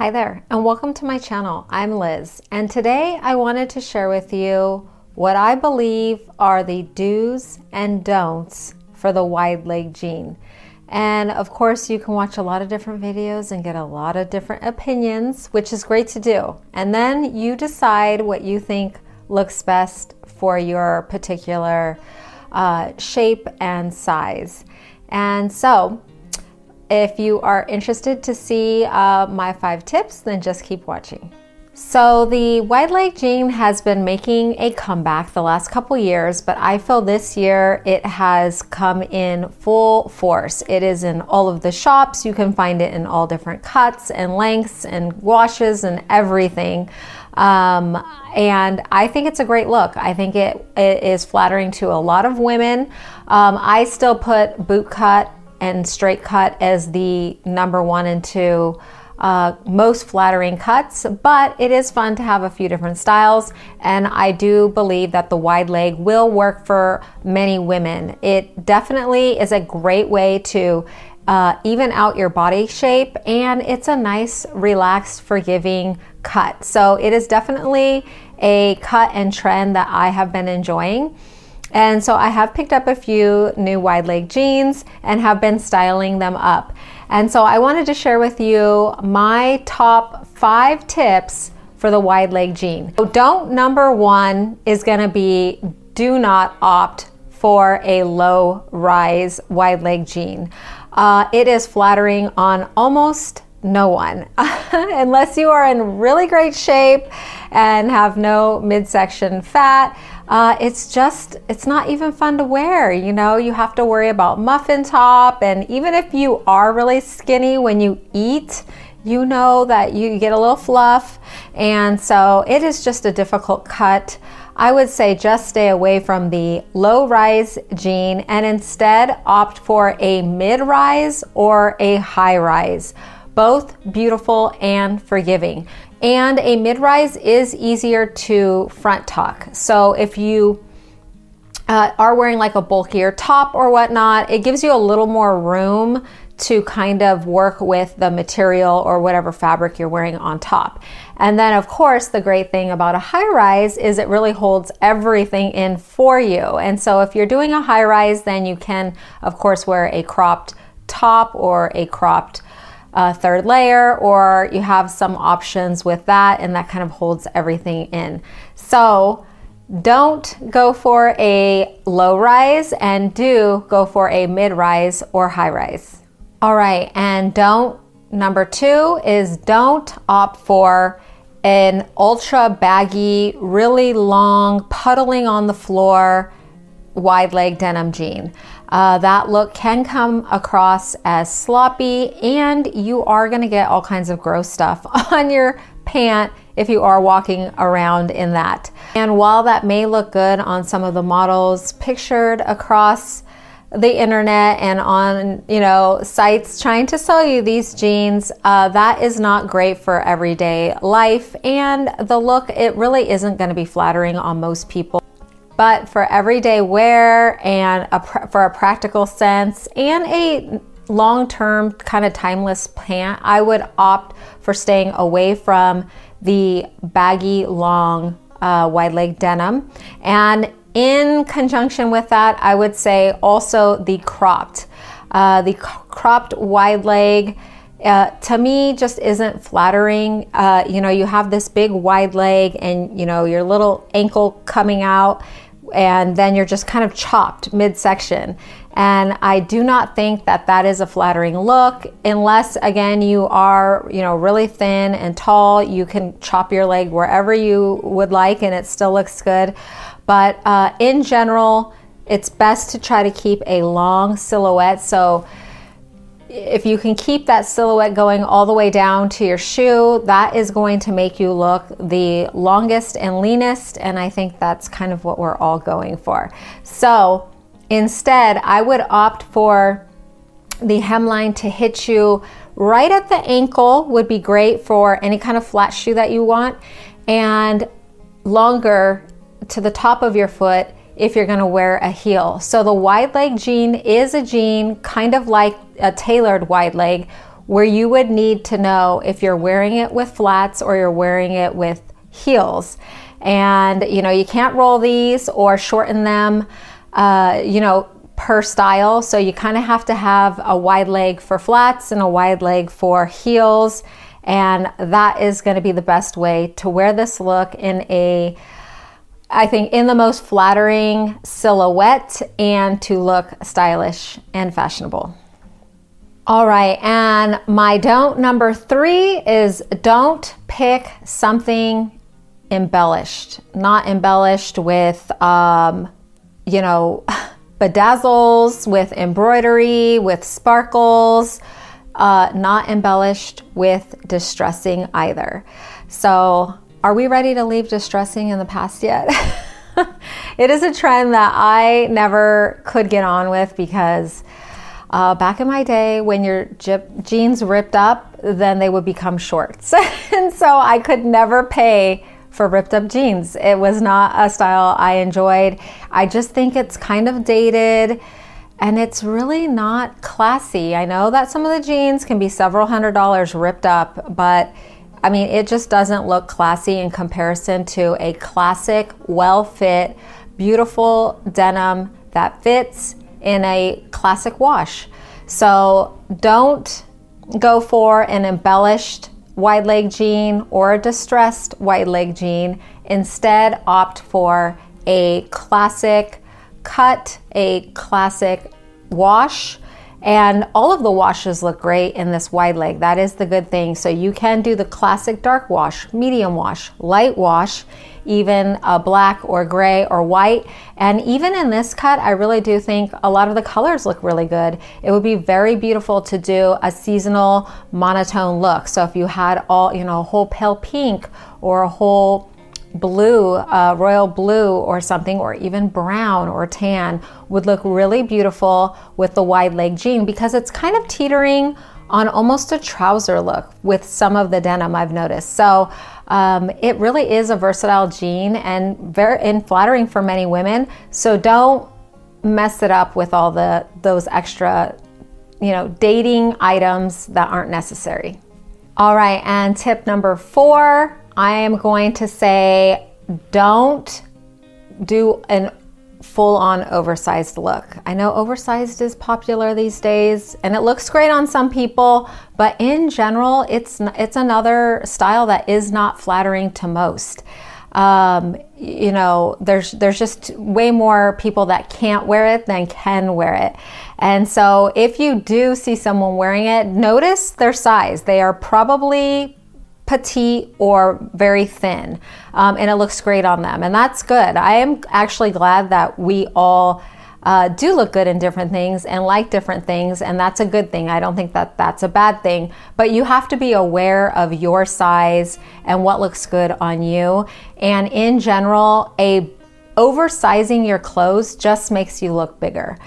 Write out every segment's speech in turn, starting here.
Hi there, and welcome to my channel. I'm Liz, and today I wanted to share with you what I believe are the do's and don'ts for the wide leg jean. And of course, you can watch a lot of different videos and get a lot of different opinions, which is great to do. And then you decide what you think looks best for your particular uh, shape and size. And so, if you are interested to see uh, my five tips, then just keep watching. So the wide leg jean has been making a comeback the last couple years, but I feel this year it has come in full force. It is in all of the shops. You can find it in all different cuts and lengths and washes and everything. Um, and I think it's a great look. I think it, it is flattering to a lot of women. Um, I still put boot cut and straight cut as the number one and two uh, most flattering cuts, but it is fun to have a few different styles. And I do believe that the wide leg will work for many women. It definitely is a great way to uh, even out your body shape, and it's a nice, relaxed, forgiving cut. So it is definitely a cut and trend that I have been enjoying. And so I have picked up a few new wide leg jeans and have been styling them up. And so I wanted to share with you my top five tips for the wide leg jean. So don't number one is gonna be do not opt for a low rise wide leg jean. Uh, it is flattering on almost no one unless you are in really great shape and have no midsection fat uh, it's just it's not even fun to wear you know? You have to worry about muffin top and even if you are really skinny when you eat you know that you get a little fluff. And so it is just a difficult cut. I would say just stay away from the low rise jean and instead opt for a mid rise or a high rise both beautiful and forgiving. And a mid rise is easier to front tuck. So if you uh, are wearing like a bulkier top or whatnot, it gives you a little more room to kind of work with the material or whatever fabric you're wearing on top. And then, of course, the great thing about a high rise is it really holds everything in for you. And so, if you're doing a high rise, then you can, of course, wear a cropped top or a cropped a third layer or you have some options with that and that kind of holds everything in. So don't go for a low rise and do go for a mid rise or high rise. All right, and don't, number two is don't opt for an ultra baggy, really long, puddling on the floor, wide leg denim jean. Uh, that look can come across as sloppy, and you are going to get all kinds of gross stuff on your pant if you are walking around in that. And while that may look good on some of the models pictured across the internet and on you know sites trying to sell you these jeans uh, that is not great for everyday life and the look it really isn't going to be flattering on most people but for everyday wear and a for a practical sense and a long term kind of timeless pant, I would opt for staying away from the baggy, long, uh, wide leg denim. And in conjunction with that, I would say also the cropped. Uh, the cropped wide leg. Uh, to me just isn't flattering uh, you know you have this big wide leg and you know your little ankle coming out and then you're just kind of chopped midsection. And I do not think that that is a flattering look unless again you are, you know, really thin and tall, you can chop your leg wherever you would like and it still looks good. But uh, in general, it's best to try to keep a long silhouette. So if you can keep that silhouette going all the way down to your shoe, that is going to make you look the longest and leanest. And I think that's kind of what we're all going for. So instead, I would opt for the hemline to hit you right at the ankle, would be great for any kind of flat shoe that you want, and longer to the top of your foot if you're going to wear a heel. So the wide leg jean is a jean kind of like a tailored wide leg where you would need to know if you're wearing it with flats or you're wearing it with heels. And you know, you can't roll these or shorten them, uh, you know, per style. So you kind of have to have a wide leg for flats and a wide leg for heels. And that is going to be the best way to wear this look in a I think in the most flattering silhouette and to look stylish and fashionable. All right, and my don't number three is don't pick something embellished, not embellished with, um, you know, bedazzles, with embroidery, with sparkles, uh, not embellished with distressing either. So, are we ready to leave distressing in the past yet? it is a trend that I never could get on with because uh, back in my day, when your jeans ripped up, then they would become shorts. and so I could never pay for ripped up jeans. It was not a style I enjoyed. I just think it's kind of dated and it's really not classy. I know that some of the jeans can be several hundred dollars ripped up, but I mean, it just doesn't look classy in comparison to a classic, well fit, beautiful denim that fits in a classic wash. So don't go for an embellished wide leg jean or a distressed wide leg jean. Instead, opt for a classic cut, a classic wash and all of the washes look great in this wide leg. That is the good thing. So you can do the classic dark wash, medium wash, light wash, even a black or gray or white. And even in this cut, I really do think a lot of the colors look really good. It would be very beautiful to do a seasonal monotone look. So if you had all, you know, a whole pale pink or a whole blue, uh, royal blue or something, or even brown or tan would look really beautiful with the wide leg jean because it's kind of teetering on almost a trouser look with some of the denim I've noticed. So um, it really is a versatile jean and very and flattering for many women. So don't mess it up with all the those extra, you know, dating items that aren't necessary. All right, and tip number four I am going to say don't do an full on oversized look. I know oversized is popular these days and it looks great on some people, but in general, it's it's another style that is not flattering to most. Um, you know, there's there's just way more people that can't wear it than can wear it. And so if you do see someone wearing it, notice their size. They are probably petite or very thin, um, and it looks great on them, and that's good. I am actually glad that we all. Uh, do look good in different things and like different things, and that's a good thing. I don't think that that's a bad thing, but you have to be aware of your size and what looks good on you. And in general, a oversizing your clothes just makes you look bigger.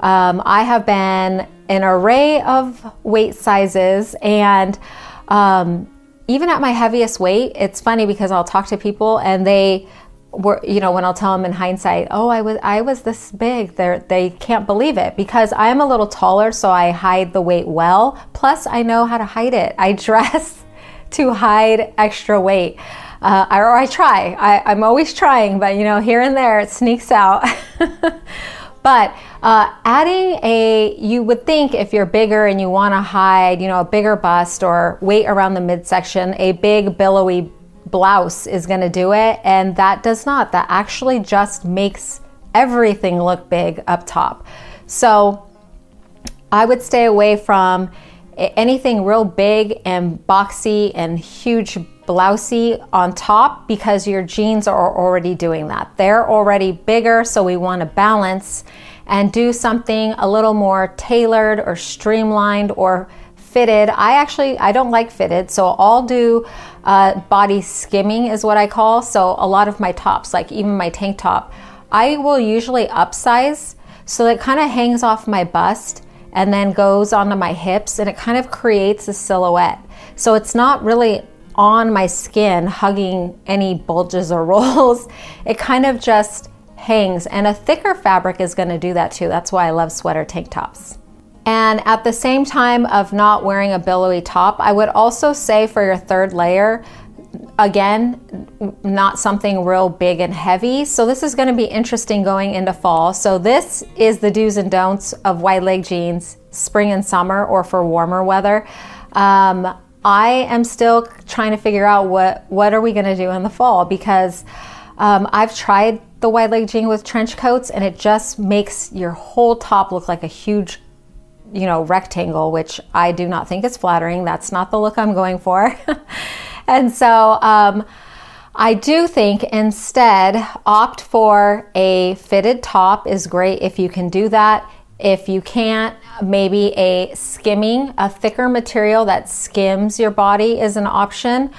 Um, I have been an array of weight sizes, and um, even at my heaviest weight, it's funny because I'll talk to people and they were, you know, when I'll tell them in hindsight, oh, I was, I was this big, they they can't believe it because I am a little taller, so I hide the weight well. Plus, I know how to hide it. I dress to hide extra weight. Uh, or I try. I, I'm always trying, but you know, here and there it sneaks out. but uh, adding a, you would think if you're bigger and you want to hide, you know, a bigger bust or weight around the midsection, a big billowy blouse is going to do it. And that does not. That actually just makes everything look big up top. So I would stay away from anything real big and boxy and huge blousy on top because your jeans are already doing that. They're already bigger, so we want to balance and do something a little more tailored or streamlined or fitted. I actually I don't like fitted, so I'll do uh, body skimming is what I call. So a lot of my tops, like even my tank top, I will usually upsize so it kind of hangs off my bust and then goes onto my hips and it kind of creates a silhouette. So it's not really on my skin hugging any bulges or rolls. It kind of just hangs, and a thicker fabric is going to do that too. That's why I love sweater tank tops. And at the same time of not wearing a billowy top, I would also say for your third layer, again, not something real big and heavy. So this is going to be interesting going into fall. So this is the do's and don'ts of wide leg jeans, spring and summer, or for warmer weather. Um, I am still trying to figure out what what are we going to do in the fall because um, I've tried the wide leg jean with trench coats and it just makes your whole top look like a huge you know rectangle which I do not think is flattering that's not the look I'm going for and so um, I do think instead opt for a fitted top is great if you can do that. If you can't, maybe a skimming, a thicker material that skims your body is an option.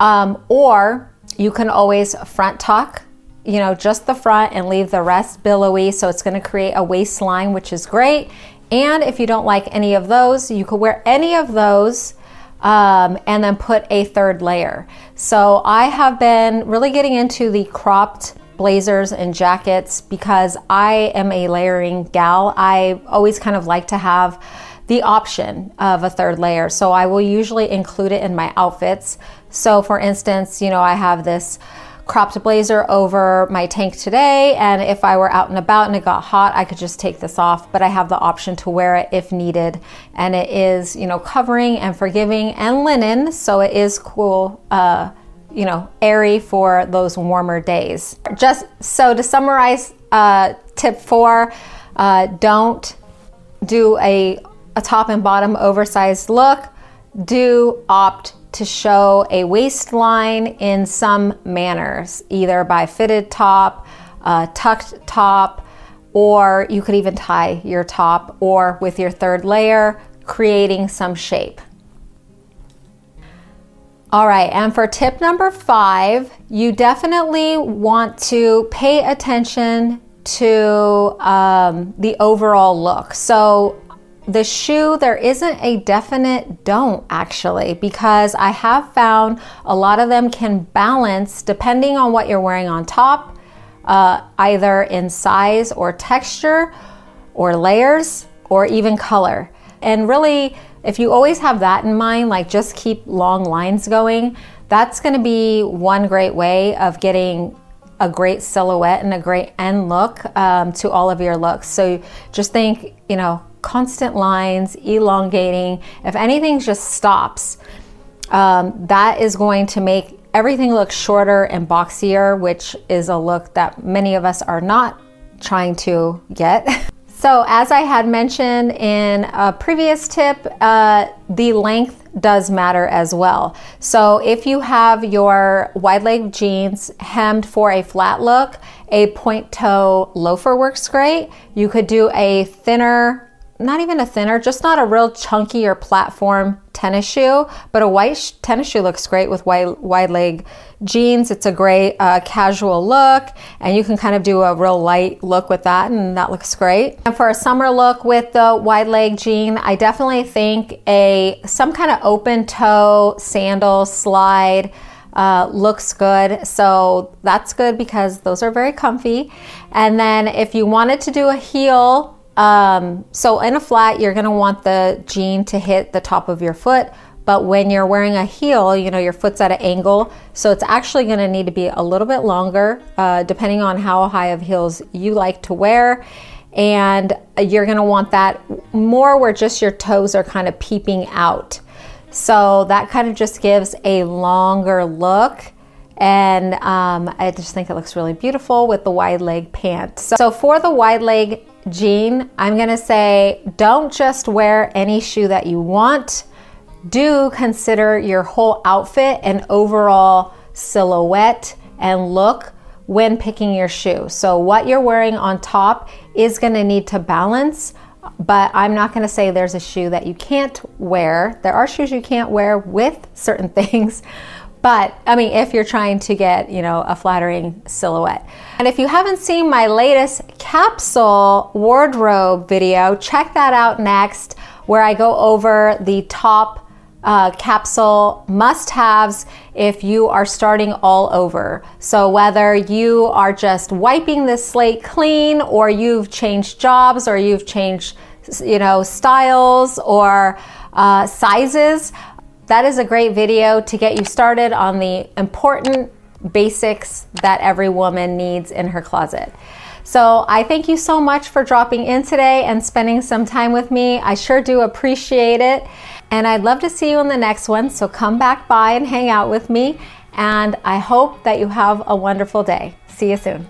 Um, or you can always front tuck, you know, just the front and leave the rest billowy. So it's going to create a waistline, which is great. And if you don't like any of those, you could wear any of those um, and then put a third layer. So I have been really getting into the cropped blazers and jackets because I am a layering gal. I always kind of like to have the option of a third layer. So I will usually include it in my outfits. So for instance, you know, I have this cropped blazer over my tank today. And if I were out and about and it got hot, I could just take this off, but I have the option to wear it if needed. And it is, you know, covering and forgiving and linen. So it is cool, uh, you know, airy for those warmer days. Just so to summarize, uh, tip four, uh, don't do a, a top and bottom oversized look. Do opt to show a waistline in some manners, either by fitted top, uh, tucked top, or you could even tie your top or with your third layer, creating some shape. All right, and for tip number five, you definitely want to pay attention to um, the overall look. So, the shoe, there isn't a definite don't actually, because I have found a lot of them can balance depending on what you're wearing on top, uh, either in size or texture or layers or even color. And really, if you always have that in mind, like just keep long lines going, that's gonna be one great way of getting a great silhouette and a great end look um, to all of your looks. So just think, you know, constant lines, elongating, if anything just stops, um, that is going to make everything look shorter and boxier, which is a look that many of us are not trying to get. so, as I had mentioned in a previous tip, uh, the length does matter as well. So, if you have your wide leg jeans hemmed for a flat look, a point toe loafer works great. You could do a thinner not even a thinner, just not a real chunky or platform tennis shoe, but a white tennis shoe looks great with wide, wide leg jeans. It's a great uh, casual look, and you can kind of do a real light look with that, and that looks great. And for a summer look with the wide leg jean, I definitely think a some kind of open toe sandal slide. Uh, looks good. So that's good because those are very comfy. And then if you wanted to do a heel um, so in a flat, you're going to want the jean to hit the top of your foot. But when you're wearing a heel, you know, your foot's at an angle. So it's actually going to need to be a little bit longer, uh, depending on how high of heels you like to wear. And you're going to want that more where just your toes are kind of peeping out. So that kind of just gives a longer look. And um, I just think it looks really beautiful with the wide leg pant. So, so for the wide leg jean, I'm gonna say don't just wear any shoe that you want. Do consider your whole outfit and overall silhouette and look when picking your shoe. So, what you're wearing on top is gonna need to balance, but I'm not gonna say there's a shoe that you can't wear. There are shoes you can't wear with certain things. But I mean, if you're trying to get, you know, a flattering silhouette. And if you haven't seen my latest capsule wardrobe video, check that out next, where I go over the top uh, capsule must haves if you are starting all over. So, whether you are just wiping the slate clean, or you've changed jobs, or you've changed you know, styles or uh, sizes, that is a great video to get you started on the important basics that every woman needs in her closet. So I thank you so much for dropping in today and spending some time with me. I sure do appreciate it. And I'd love to see you in the next one. So come back by and hang out with me. And I hope that you have a wonderful day. See you soon.